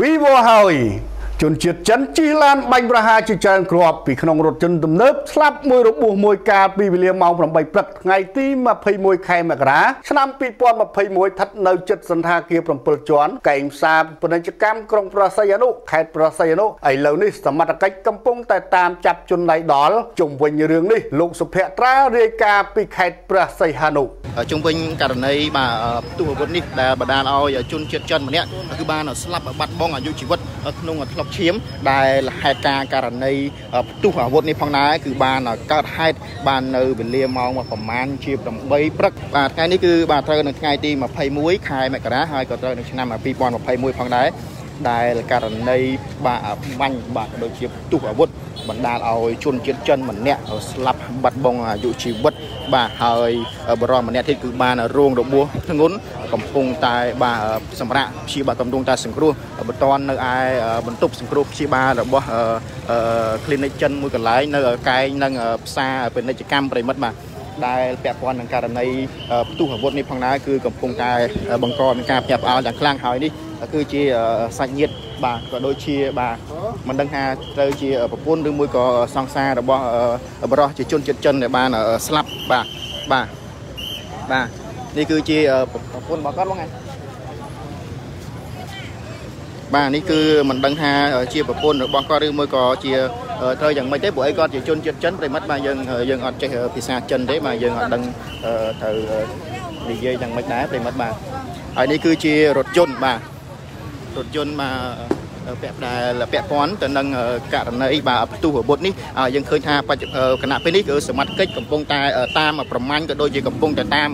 Vivo ហើយ ជនជាតិចិនជិះឡានបាញ់ប្រហារជាច្រើនគ្រាប់ពីក្នុងរថយន្តទំនើបស្លាប់មួយរបួសមួយកាលពីវេលាម៉ោង8ព្រឹកថ្ងៃទី21ខែមករាឆ្នាំ2021ស្ថិតនៅជិតសន្តាគារ7ជាន់កែងផ្សារពាណិជ្ជកម្មក្រុងប្រស័យអនុខេត្តប្រស័យអនុឥឡូវនេះសមត្ថកិច្ចកំពុងតែតាមចាប់ជនដៃដល់ជុំវិញរឿងនេះលោកសុភ័ត្រារាយការណ៍ពីខេត្តប្រស័យអនុជុំវិញករណីបាទផ្ទុះអាវុធនេះដែលបណ្ដាលឲ្យជនជាតិចិនម្នាក់គឺបានស្លាប់បាត់បង់អាយុជីវិត ក្នុងធ្លុកឈាមដែលហេតុការណ៍ករណីផ្ទុះអាវុធនេះផងដែរគឺបានកើតហេតុបាននៅវេលាម៉ោងប្រហែលជា8ព្រឹកបាទថ្ងៃនេះគឺបាទត្រូវនៅថ្ងៃទី21ខែមករាហើយក៏ត្រូវនៅឆ្នាំ2021ផងដែរ ដែលករណីបាទបាញ់បាទក៏ដូចជាផ្ទុះអាវុធបណ្ដាលឲ្យជនជាតិចិនម្នាក់ស្លាប់បាត់បង់អាយុជីវិត បាទហើយបរិសម្នាក់ទៀតគឺបានរងរបួសធ្ងន់កំពុងតែបាទសម្រាប់ព្យាបាលកំពុងតែសង្គ្រោះបន្តនៅឯបន្ទប់សង្គ្រោះព្យាបាលរបស់ clinic ចិនមួយកន្លែងនៅកែងនឹងផ្សារពាណិជ្ជកម្មប្រិមិត្តបាទដែលពាក់ព័ន្ធនឹងករណីផ្ទុះអាវុធនេះផងដែរគឺកំពុងតែបង្កមានការភ្ញាក់ផ្អើលយ៉ាងខ្លាំងហើយនេះ គឺជាសាច់ញាតិបាទក៏ដូចជាបាទមិនដឹងថាត្រូវជាប្រពន្ធឬមួយក៏សង្សាររបស់បរិសជាជនជាតិចិនដែលបានស្លាប់បាទបាទបាទនេះគឺជាប្រពន្ធរបស់គាត់បងណាបាទនេះគឺមិនដឹងថាជាប្រពន្ធរបស់គាត់ឬមួយក៏ជាត្រូវយ៉ាងម៉េចទេព្រោះអីគាត់ជាជនជាតិចិនប្រិមិត្តបាទយើងយើងអត់ចេះភាសាចិនទេបាទយើងអត់ដឹងត្រូវនិយាយយ៉ាងម៉េចដែរប្រិមិត្តបាទហើយនេះគឺជារថយន្តបាទ រថយន្តមកពាក់ដែលពាក់ព័ន្ធទៅនឹងករណីបាទផ្ទុះអាវុធនេះយើងឃើញថាបច្ចុប្បន្នគណៈពេលនេះគឺសមត្ថកិច្ចកំពុងតែតាមប្រមាញ់ក៏ដូចជាកំពុងតែតាម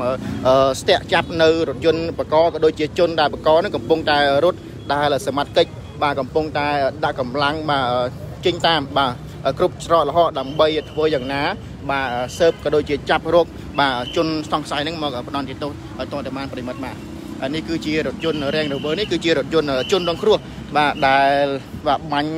ស្ទាក់ចាប់នៅរថយន្តបកក៏ដូចជាជនដែលបកនឹងកំពុងតែរត់ដែលសមត្ថកិច្ចបាទកំពុងតែដាក់កម្លាំងបាទចេញតាមបាទគ្រប់ច្រកលហកដើម្បីធ្វើយ៉ាងណា បាទសើបក៏ដូចជាចាប់រកបាទជនសង្ស័យហ្នឹងមកផ្ដន់ទីទោសឲ្យតតែបានប្រិមិត្តបាទ នេះគឺជារថយន្ត Range Rover នេះគឺជារថយន្តជនរងគ្រោះបាទដែលបាទបាញ់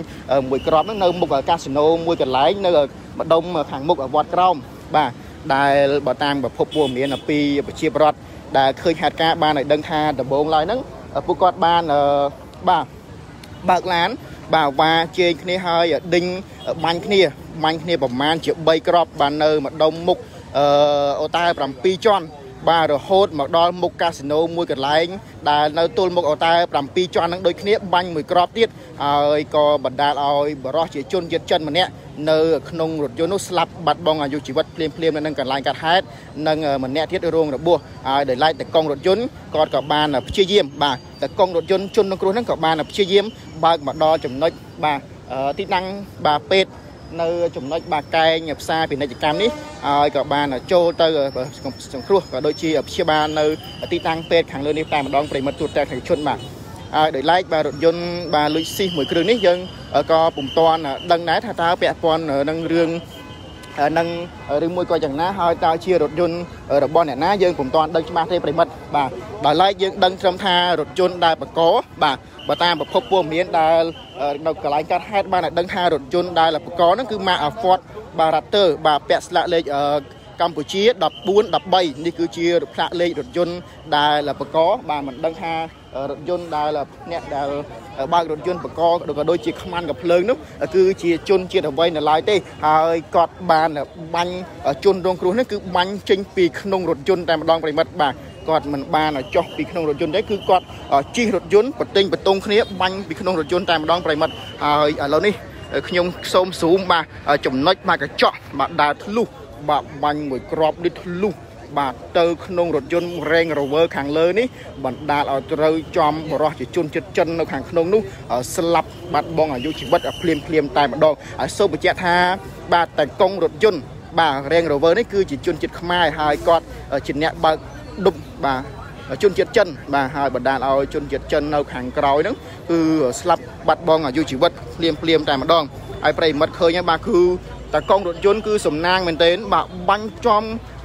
មួយក្របហ្នឹងនៅមុខកាស៊ីណូមួយកន្លែងនៅម្ដុំខាងមុខវត្តក្រោមបាទដែលបើតាមប្រភពព័ត៌មានពីប្រជាប្រដ្ឋដែលឃើញហេតុការណ៍បានឲ្យដឹងថាដំបូងឡើយហ្នឹងពួកគាត់បានបាទបើកឡានបាទវ៉ាជែងគ្នាហើយដេញបាញ់គ្នាបាញ់គ្នាប្រមាណជា3គ្រាប់បាននៅម្ដុំមុខអឺអូតែ7ជាន់ បាទរហូតមកដល់មុខកាស៊ីណូមួយកន្លែងដែលនៅទល់មុខអូតែ7ជាន់នឹងដូចគ្នាបាញ់មួយគ្រាប់ទៀតហើយក៏បណ្ដាលឲ្យបរោះជាជនជាតិចិនម្នាក់នៅក្នុងរថយន្តនោះស្លាប់បាត់បង់អាយុជីវិតភ្លាមភ្លាមនៅនឹងកន្លែងកាត់ហេតុនិងម្នាក់ទៀតរងរបួសហើយដោយឡែកតកង់រថយន្តគាត់ក៏បានព្យាយាមបាទតកង់រថយន្តជនក្នុងគ្រោះហ្នឹងក៏បានព្យាយាមបើកមកដល់ចំណុចបាទទីតាំងបាទពេទ្យ នៅចំណុចបាកែងផ្សារពាណិជ្ជកម្មនេះហើយក៏បានចូលទៅសង្គ្រោះក៏ដូចជាព្យាបាលនៅទីតាំងពេទ្យខាងលើនេះតែម្ដងប្រិមិត្តទូទាំងជនបាទហើយដោយឡែកបាទរថយន្តបាទលុយស៊ីសមួយគ្រឿងនេះយើងក៏ពុំទាន់ដឹងដែរថាតើពាក់ព័ន្ធនឹងរឿង នឹងឬមួយក៏យ៉ាងណាហើយតើជារថយន្តរបស់អ្នកណាយើងពុំទាន់ដឹងច្បាស់ទេប្រិមិត្តបាទដោយឡែកយើងដឹងត្រឹមថារថយន្តដែលបកបាទបើតាមប្រភពព័ត៌មានដែលនៅកន្លែងកាត់ហេតុបានឲ្យដឹងថារថយន្តដែលបកហ្នឹងគឺ Mark Ford Barater បាទពាក់ស្លាកលេខកម្ពុជា14 13នេះគឺជាផ្លាកលេខរថយន្តដែលបកបាទមិនដឹងថា រថយន្តដែលអ្នកដែលបើករថយន្តបកក៏ដូចជាខ្មាន់កំភ្លើងនោះគឺជាជនជាតិអ្វីនៅឡើយទេហើយគាត់បានបាញ់ជនរងគ្រោះនេះគឺបាញ់ចេញពីក្នុងរថយន្តតែម្ដងប្រិមិត្តបាទគាត់មិនបានចុះពីក្នុងរថយន្តទេគឺគាត់ជិះរថយន្តបទិញបតុងគ្នាបាញ់ពីក្នុងរថយន្តតែម្ដងប្រិមិត្តហើយឥឡូវនេះខ្ញុំសូមស៊ូមបាទចំណុចបាទកញ្ចក់បាទដើរធ្លុះបាទបាញ់មួយក្របនេះធ្លុះ បាទទៅក្នុងរថយន្ត Range Rover ខាងលើនេះបណ្ដាលឲ្យត្រូវចំបរោះជាជនចិត្តចិននៅខាងក្នុងនោះស្លាប់បាត់បង់អាយុជីវិតភ្លាមភ្លាមតែម្ដងហើយសូមបញ្ជាក់ថាបាទតែកង់រថយន្តបាទ Range Rover នេះគឺជាជនជាតិខ្មែរហើយគាត់ជាអ្នកបើកដុបបាទជនជាតិចិនបាទហើយបណ្ដាលឲ្យជនជាតិចិននៅខាងក្រោយហ្នឹងគឺស្លាប់បាត់បង់អាយុជីវិតភ្លាមភ្លាមតែម្ដងហើយប្រិមិត្តឃើញហ្នឹងបាទគឺ តែកង់រថយន្តគឺសំណាងមែនទែនបាទបាញ់ចំ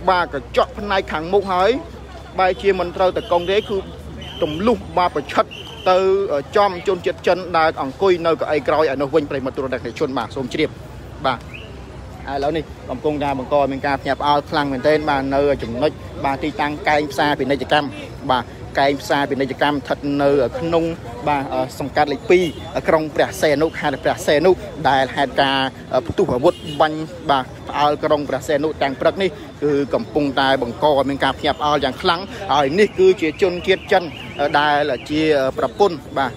បាទកញ្ចក់ផ្នែកខាងមុខហើយបែរជាមិនត្រូវតកង់ទេគឺទម្លុះបាទប្រឆិតទៅចំជនជាតិចិនដែលអង្គុយនៅកៅអីក្រោយឯនោះវិញប្រិមត្តទូរទស្សនិកជនបាទសូមជ្រាបបាទឥឡូវនេះកំពុងតែបង្កមានការភ្ញាក់ផ្អើលខ្លាំងមែនទែនបាទនៅចំណុចបាទទីតាំងកែងផ្សារពាណិជ្ជកម្មបាទ កែងផ្សារពាណិជ្ជកម្មស្ថិតនៅក្នុងបាទសង្កាត់លេខ2ក្រុងព្រះសីហនុខេត្តព្រះសីហនុដែលហេតុការផ្ទុះអាវុធបាញ់បាទផ្អើលក្រុងព្រះសីហនុទាំងព្រឹកនេះគឺកំពុងតែបង្កឲ្យមានការភ្ញាក់ផ្អើលយ៉ាងខ្លាំងហើយនេះគឺជាជនជាតិចិនដែលជាប្រពន្ធបាទ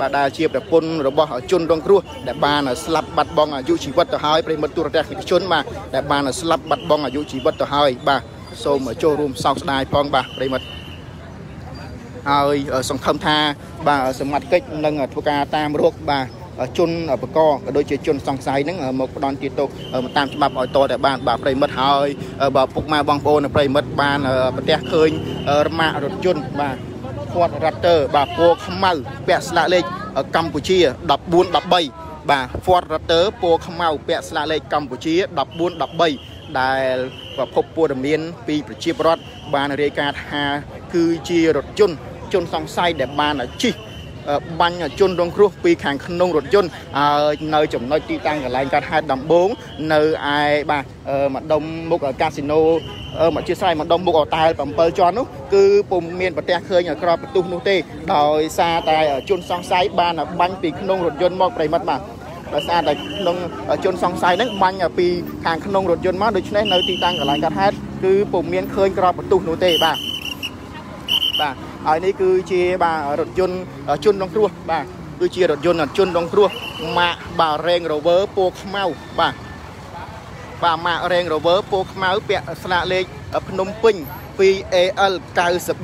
បាទដែលជាប្រពន្ធរបស់ជនរងគ្រោះដែលបានស្លាប់បាត់បង់អាយុជីវិតទៅហើយប្រិមត្តទូរទស្សនិកជនបាទដែលបានស្លាប់បាត់បង់អាយុជីវិតទៅហើយបាទសូមចូលរួមសោកស្ដាយផងបាទប្រិមត្ត ហើយសង្ឃឹមថាបាទសមត្ថកិច្ចនឹងធ្វើការតាមរកបាទជនបកក៏ដូចជាជនសង្ស័យហ្នឹងមកផ្ដន់ទាទោសតាមច្បាប់ឲ្យតតែបានបាទប្រិមិត្តហើយបាទពុកម៉ែបងប្អូនប្រិមិត្តបានប្រទះឃើញរមាក់រថយន្តបាទគាត់រ៉ាត់ទ័របាទពណ៌ខ្មៅពាក់ស្លាកលេខកម្ពុជា14 13បាទ Ford Raptor ពណ៌ខ្មៅពាក់ស្លាកលេខកម្ពុជា14 13ដែលប្រភពព័ត៌មានពីប្រជាពលរដ្ឋបានរាយការណ៍ថាគឺជារថយន្ត ជនសង្ស័យដែលបានជិះបាញ់ជនរងគ្រោះពីខាងក្នុងរថយន្តនៅចំណុចទីតាំងកន្លែងកាត់ហេតុដំបងនៅឯបាទម្ដុំមុខកាស៊ីណូមកជាស្រ័យម្ដុំមុខអតែល7ជាន់នោះគឺពុំមានប្រទះឃើញក្របបន្ទុះនោះទេដោយសារតែជនសង្ស័យបានបាញ់ពីក្នុងរថយន្តមកប្រិមិត្តបាទដោយសារតែក្នុងជនសង្ស័យហ្នឹងបាញ់ពីខាងក្នុងរថយន្តមកដូច្នេះនៅទីតាំងកន្លែងកាត់ហេតុគឺពុំមានឃើញក្របបន្ទុះនោះទេបាទ បាទហើយនេះគឺជាបាទរថយន្តជនរងគ្រោះបាទគឺជារថយន្តជនរងគ្រោះម៉ាកបាទ Range Rover ពណ៌ខ្មៅបាទបាទម៉ាក Range Rover ពណ៌ខ្មៅពាក់ស្លាកលេខភ្នំពេញ 2AL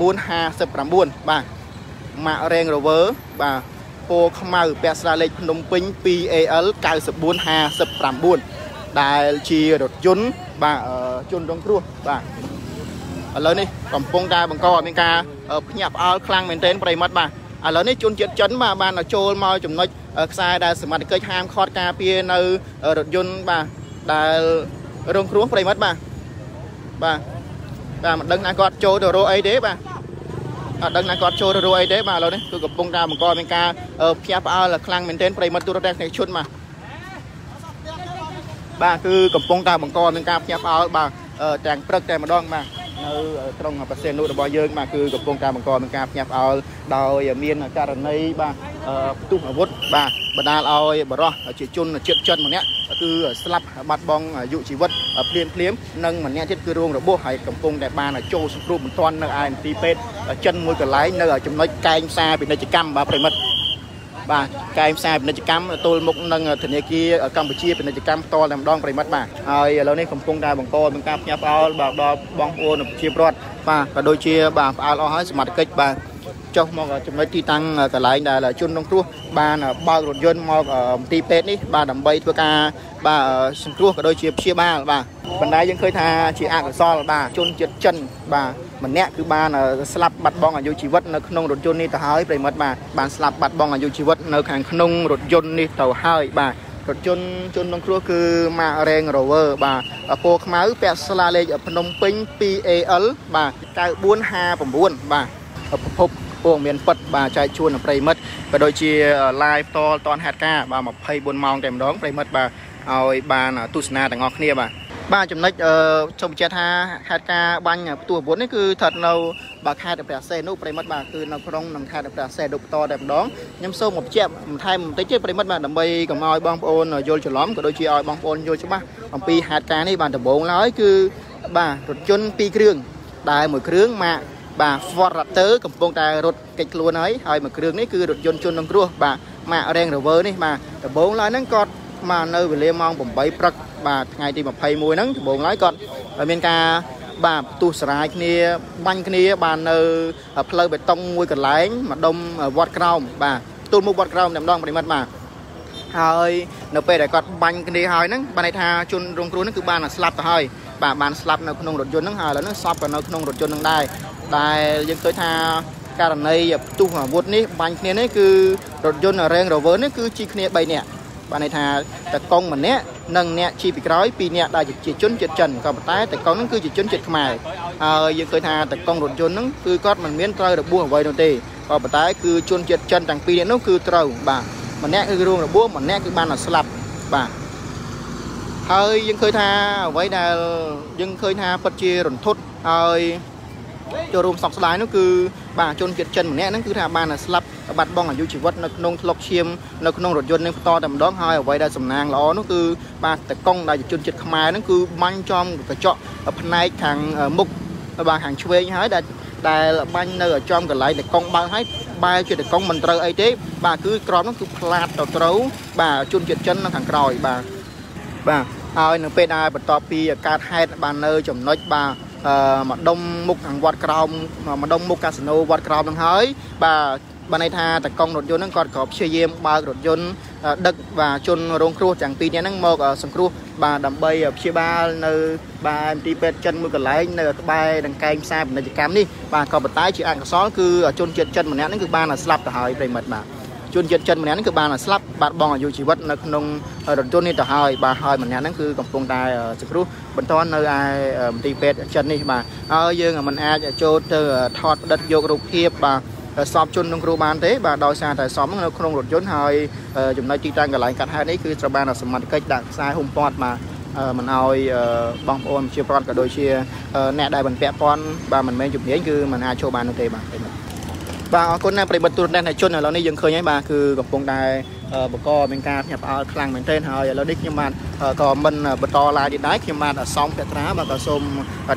9459បាទម៉ាក Range Rover បាទពណ៌ខ្មៅពាក់ស្លាកលេខភ្នំពេញ 2AL 9459ដែលជារថយន្តបាទជនរងគ្រោះបាទឥឡូវនេះកំពុងតែបង្កឲ្យមានការ ភ្ញាក់ផ្អើលខ្លាំងមែនទែនប្រិមត្តបាទឥឡូវនេះជនជាតិចិនបាទបានចូលមកចំណុចខ្សែដែលសមត្ថកិច្ចហាមឃាត់ការពារនៅរថយន្តបាទដែលរងគ្រោះប្រិមត្តបាទបាទបាទមិនដឹងថាគាត់ចូលទៅរកអីទេបាទអត់ដឹងថាគាត់ចូលទៅរកអីទេបាទឥឡូវនេះគឺកំពុងតែបង្កមានការភ្ញាក់ផ្អើលខ្លាំងមែនទែនប្រិមត្តទូរទស្សនិកជនបាទបាទគឺកំពុងតែបង្កមានការភ្ញាក់ផ្អើលបាទទាំងព្រឹកតែម្ដងបាទ នៅក្រុងបសេនុរបស់យើងបាទគឺកំពុងតែបង្កមានការភ្ញាក់ផ្អើលដោយមានករណីបាទផ្ទុះអាវុធបាទបណ្ដាលឲ្យបរោះជាជនជាតិចិនម្នាក់គឺស្លាប់បាត់បង់អាយុជីវិតភ្លាមភ្លាមនិងម្នាក់ទៀតគឺរងរបួសហើយកំពុងតែបានចូលសង្គ្រោះបន្ទាន់នៅឯមន្ទីរពេទ្យចិនមួយកន្លែងនៅចំណុចកែងផ្សារពាណិជ្ជកម្មបាទប្រិមិត្ត បាទកែងផ្សារពាណិជ្ជកម្មទល់មុខនឹងធនាគារកម្ពុជាពាណិជ្ជកម្មផ្ទាល់តែម្ដងប្រិមិត្តបាទហើយឥឡូវនេះកំពុងតែបង្កមានការផ្ញើផ្អើលបាទដល់បងប្អូនប្រជាពលរដ្ឋបាទក៏ដូចជាបាទផ្អើលអស់ហើយសមត្ថកិច្ចបាទចុះមកចំណុចទីតាំងកន្លែងដែលជនរងគ្រោះបានបើករថយន្តមកមន្ទីរពេទ្យនេះបាទដើម្បីធ្វើការបាទសង្គ្រោះក៏ដូចជាព្យាបាលបាទបណ្ដាយើងឃើញថាជាអកុសលបាទជនជាតិចិនបាទ ម្នាក់គឺបានស្លាប់បាត់បង់អាយុជីវិតនៅក្នុងរថយន្តនេះទៅហើយប្រិមិត្តបាទបានស្លាប់បាត់បង់អាយុជីវិតនៅខាងក្នុងរថយន្តនេះទៅហើយបាទរថយន្តជនរងគ្រោះគឺ Mark Range Rover បាទពណ៌ខ្មៅពាក់ស្លាលេខភ្នំពេញ 2AL បាទ9459បាទប្រភពព័ត៌មានពិតបាទចែកជូនដល់ប្រិមិត្តក៏ដូចជា live ផ្ទាល់តនហេតុការបាទ24ម៉ោងតែម្ដងប្រិមិត្តបាទឲ្យបានទស្សនាទាំងអស់គ្នាបាទ បាទចំណុចសូមបញ្ជាក់ថាខេត្តការបាញ់ផ្ទុះអាវុធនេះគឺស្ថិតនៅបាទខេត្តព្រះសីហនុប្រិមិត្តបាទគឺនៅក្នុងនឹងខេត្តព្រះសីហនុបន្តតែម្ដងខ្ញុំសូមបញ្ជាក់បន្ថែមបន្តិចទេប្រិមិត្តបាទដើម្បីកុំឲ្យបងប្អូនយល់ច្រឡំក៏ដូចជាឲ្យបងប្អូនយល់ច្បាស់អំពីហេតុការនេះបាទដំបូងឡើយគឺបាទរថយន្ត2គ្រឿងដែលមួយគ្រឿងម៉ាកបាទ Ford Raptor កំពុងតែរត់កិច្ចខ្លួនហើយហើយមួយគ្រឿងនេះគឺរថយន្តជននឹងគ្រោះបាទម៉ាក Range Rover នេះបាទដំបូងឡើយហ្នឹងគាត់មកនៅវេលាម៉ោង8ព្រឹក បាទថ្ងៃទី21ហ្នឹងដំបូងឡើយគាត់មានការបាទផ្ទុះសារាយគ្នាបាញ់គ្នាបាននៅផ្លូវបេតុងមួយកន្លែងម្ដុំវត្តក្រោមបាទទល់មុខវត្តក្រោមតែម្ដងប្រិមិត្តបាទហើយនៅពេលដែលគាត់បាញ់គ្នាហើយហ្នឹងបានន័យថាជនរងគ្រោះហ្នឹងគឺបានស្លាប់ទៅហើយបាទបានស្លាប់នៅក្នុងរថយន្តហ្នឹងហើយឥឡូវហ្នឹងស្លាប់ក៏នៅក្នុងរថយន្តហ្នឹងដែរដែលយើងឃើញថាករណីផ្ទុះអាវុធនេះបាញ់គ្នានេះគឺរថយន្ត Range Rover នេះគឺជីគ្នា3នាក់បានន័យថាតកងម្នាក់ និងអ្នកជីពីក្រោយពីរនាក់ដែលជាជនជាតិចិនក៏ប៉ុន្តែតកងហ្នឹងគឺជាជនជាតិខ្មែរហើយយើងឃើញថាតកងរថយន្តហ្នឹងគឺគាត់មិនមានត្រូវរបួសអ្វីនោះទេក៏ប៉ុន្តែគឺជនជាតិចិនទាំងពីរនាក់នោះគឺត្រូវបាទម្នាក់គឺរងរបួសម្នាក់គឺបានស្លាប់បាទហើយយើងឃើញថាអ្វីដែលយើងឃើញថាពិតជារន្ធត់ហើយ ចូលរួមសោកស្ដាយនោះគឺបាទជនជាតិចិនម្នាក់ហ្នឹងគឺថាបានស្លាប់បាត់បង់អាយុជីវិតនៅក្នុងធ្លុកឈាមនៅក្នុងរថយន្តនឹងបន្តតែម្ដងហើយអ្វីដែលសំណាងល្អនោះគឺបាទតកង់ដែលជនជាតិខ្មែរហ្នឹងគឺបាញ់ចំកញ្ចក់ផ្នែកខាងមុខបាទខាងឆ្វេងហើយដែលដែលបាញ់នៅចំកន្លែងតកង់បើហើយបែរជាតកង់មិនត្រូវអីទេ បាទគឺក្របនោះគឺផ្លាតទៅត្រូវបាទជនជាតិចិននៅខាងក្រោយបាទបាទហើយនៅពេលដែលបន្ទាប់ពីកើតហេតុបាននៅចំណុចបាទអឺ ម្ដុំមុខខាងវត្តក្រោមម្ដុំមុខកាស៊ីណូវត្តក្រោមនឹងហើយបាទបានន័យថាតកង់រថយន្តហ្នឹងគាត់ក៏ព្យាយាមបើករថយន្តដឹកបាទជនរងគ្រោះទាំងពីរនាក់ហ្នឹងមកសង្គ្រោះបាទដើម្បីព្យាបាលនៅបាទទីពេទ្យចិនមួយកន្លែងនៅក្បែរនឹងកែងផ្សារពាណិជ្ជកម្មនេះបាទក៏ប៉ុន្តែជាអកុសលគឺជនជាតិចិនម្នាក់ហ្នឹងគឺបានស្លាប់ទៅហើយប្រិមិត្តបាទ ជនជាតិចិនម្នាក់ហ្នឹងគឺបានស្លាប់បាត់បង់អាយុជីវិតនៅក្នុងរថយន្តនេះទៅហើយបាទហើយម្នាក់ហ្នឹងគឺកំពុងតែសង្គ្រោះបន្តនៅឯមន្ទីរពេទ្យចិននេះបាទហើយយើងមិនអាចចូលទៅថតផ្តិតយករូបភាពបាទសពជននឹងគ្រូបានទេបាទដោយសារតែសមនៅក្នុងរថយន្តហើយចំណុចទីតាំងកន្លែងកាត់ហេតុនេះគឺត្រូវបានសមត្ថកិច្ចដាក់ខ្សែហុំព័ទ្ធមកមិនឲ្យបងប្អូនជាប្រដ្ឋក៏ដូចជាអ្នកដែលមិនពាក់ព័ន្ធបាទមិនមែនជំនាញគឺមិនអាចចូលបាននោះទេបាទ បាទអរគុណណាប្រិបត្តិទូរទស្សន៍ជនឥឡូវនេះយើងឃើញហើយបាទគឺកំពុងតែបកមានការភ្ញាក់ផ្អើលខ្លាំងមែនទែនហើយឥឡូវនេះខ្ញុំបាទក៏មិនបន្តឡាយទៀតដែរខ្ញុំបាទសំភត្រាបាទក៏សូម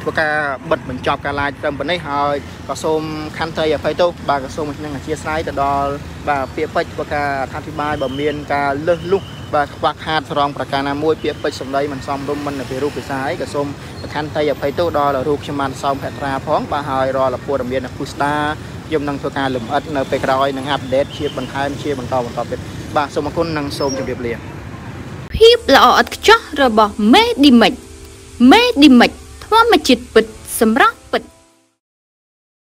ធ្វើការបិទបញ្ចប់ការឡាយត្រឹមប៉ុណ្ណេះហើយក៏សូមខន្តីអភ័យទោសបាទក៏សូមនឹងអធិស្ឋានទៅដល់បាទពាក្យពេចន៍ធ្វើការអធិប្បាយបើមានការលើសលុះបាទខ្វះខាតស្រងប្រការណាមួយពាក្យពេចន៍សម្ដីមិនសមរម្យមិនពីរូបភាសាអីក៏សូមខន្តីអភ័យទោសដល់រូបខ្ញុំបានសោមភត្រាផងបាទហើយរាល់ព័ត៌មានពុស្តា ខ្ញុំនឹងធ្វើការលំអិតនៅពេលក្រោយនឹងអាប់ដេតជាបន្ថែមជាបន្តបន្តទៀតបាទសូមអរគុណនិងសូមជម្រាបលាភាពល្អឥតខ្ចោះរបស់មេឌីមិចមេឌីមិចធម្មជាតិពិតសម្រាប់